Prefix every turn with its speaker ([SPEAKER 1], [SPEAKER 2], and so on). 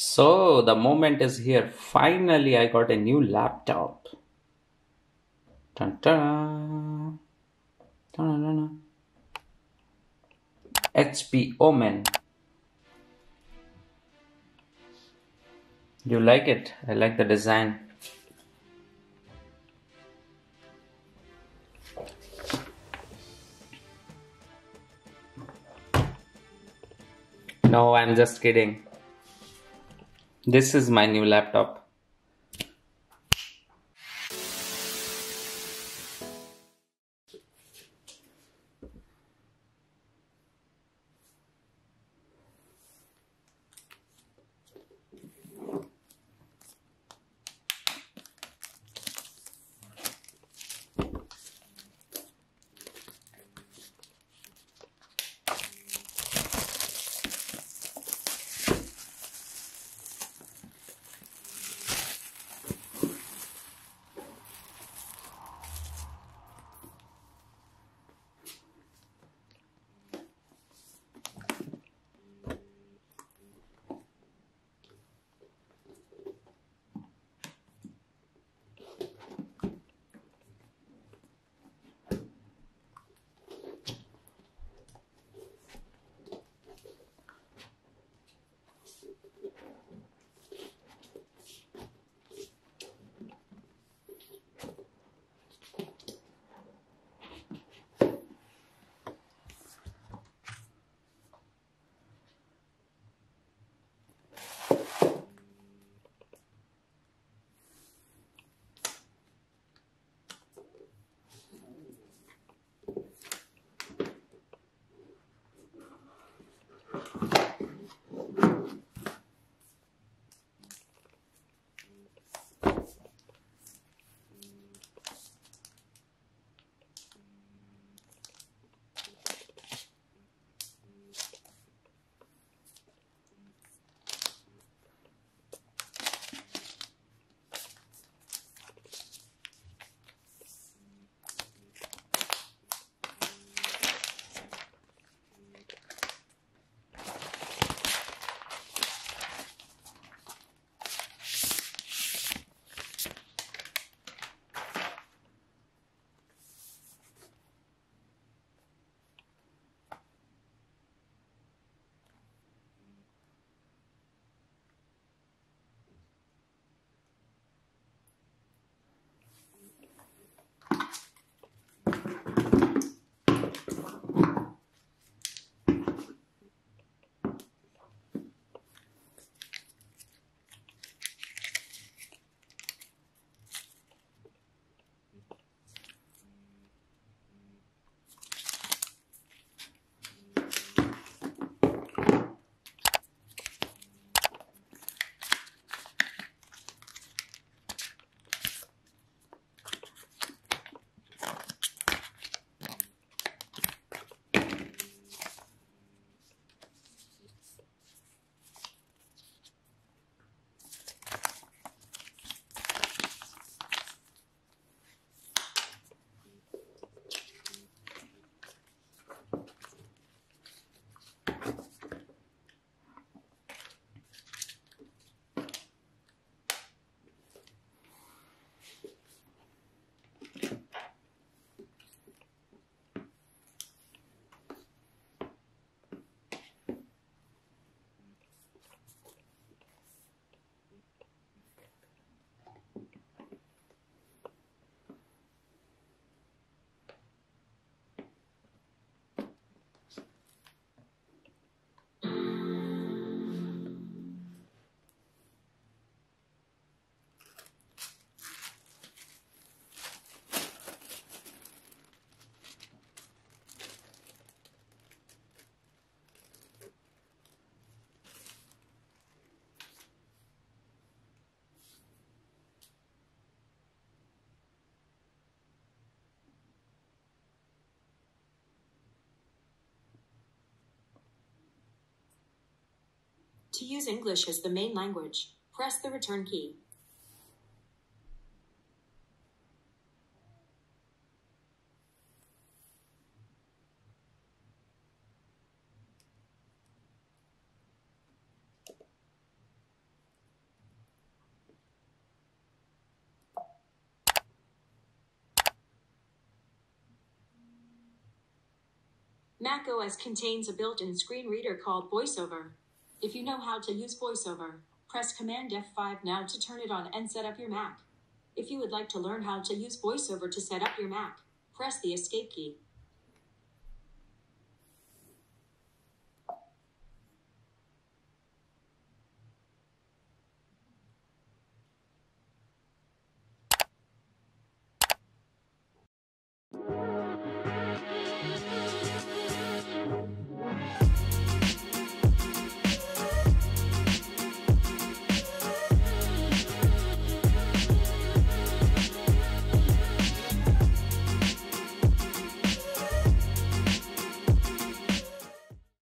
[SPEAKER 1] So the moment is here. Finally, I got a new laptop. Dun, dun. Dun. HP Omen. You like it? I like the design. No, I'm just kidding. This is my new laptop.
[SPEAKER 2] To use English as the main language, press the return key. Mac OS contains a built-in screen reader called VoiceOver. If you know how to use VoiceOver, press Command F5 now to turn it on and set up your Mac. If you would like to learn how to use VoiceOver to set up your Mac, press the Escape key.